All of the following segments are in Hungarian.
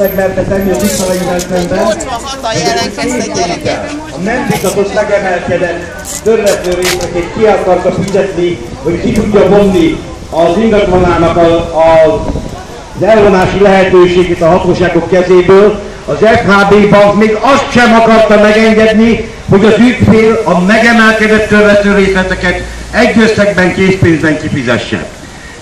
megmerte tenni az visszalegyenesbenben, 86-an jelentkeztek gyerekek. a nem vitatott megemelkedett törlető részeket ki akarta fizetni, hogy ki tudja vonni az ingatlanának a, a, az elvonási lehetőségét a hatóságok kezéből, az FHB bank még azt sem akarta megengedni, hogy az ügyfél a megemelkedett törlető részleteket egy összegben készpénzben kifizesse.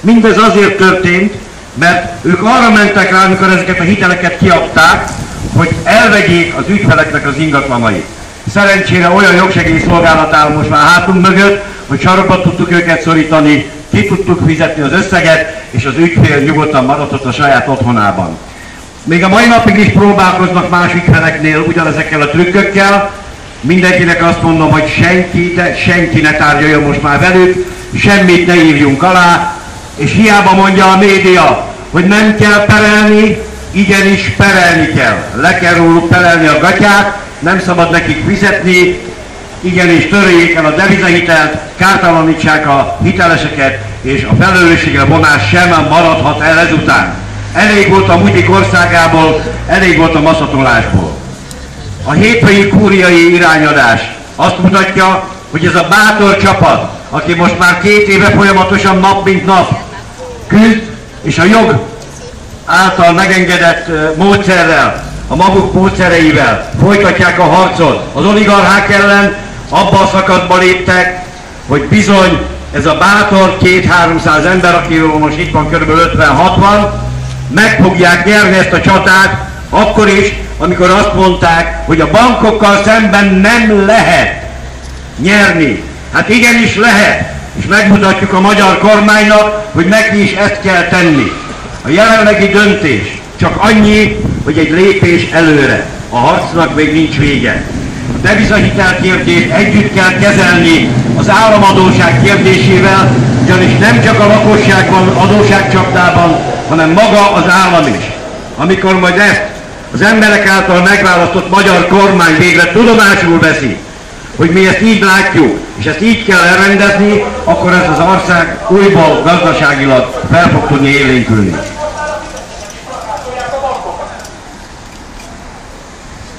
Mindez azért történt, mert ők arra mentek rá, amikor ezeket a hiteleket kiadták, hogy elvegyék az ügyfeleknek az ingatlanait. Szerencsére olyan jogsegélyszolgálat áll most már hátunk mögött, hogy sarokba tudtuk őket szorítani, ki tudtuk fizetni az összeget, és az ügyfél nyugodtan maradhat a saját otthonában. Még a mai napig is próbálkoznak más ügyfeleknél ugyanezekkel a trükkökkel. Mindenkinek azt mondom, hogy senki, de senki ne tárgyaljon most már velük, semmit ne írjunk alá, és hiába mondja a média, hogy nem kell perelni, igenis perelni kell. Le kell róluk perelni a gatyát, nem szabad nekik fizetni, igenis törjék el a devizahitelt, kártalanítsák a hiteleseket, és a felelősségre vonás sem maradhat el ezután. Elég volt a mutyik országából, elég volt a maszatolásból. A hétfői kúriai irányadás azt mutatja, hogy ez a bátor csapat, aki most már két éve folyamatosan nap mint nap küzd, és a jog által megengedett módszerrel, a maguk módszereivel folytatják a harcot az oligarchák ellen, abba a szakadba léptek, hogy bizony ez a bátor két-háromszáz ember, akiről most itt van kb. 50-60, meg fogják nyerni ezt a csatát, akkor is, amikor azt mondták, hogy a bankokkal szemben nem lehet nyerni. Hát igenis lehet, és megmutatjuk a magyar kormánynak, hogy neki is ezt kell tenni. A jelenlegi döntés csak annyi, hogy egy lépés előre. A harcnak még nincs vége. A devizahitel kérdést együtt kell kezelni az államadóság kérdésével, ugyanis nem csak a lakosság van adóságcsapdában, hanem maga az állam is. Amikor majd ezt az emberek által megválasztott magyar kormány végre tudomásul veszi, hogy mi ezt így látjuk, és ezt így kell elrendezni, akkor ez az ország újból gazdaságilag fel fog tudni élénkülni.